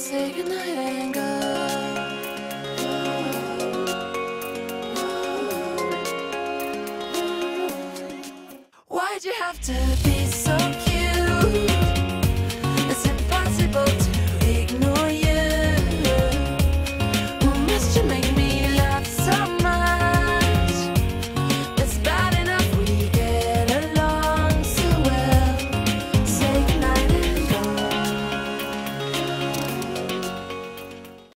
Say goodnight and go. Why'd you have to be so?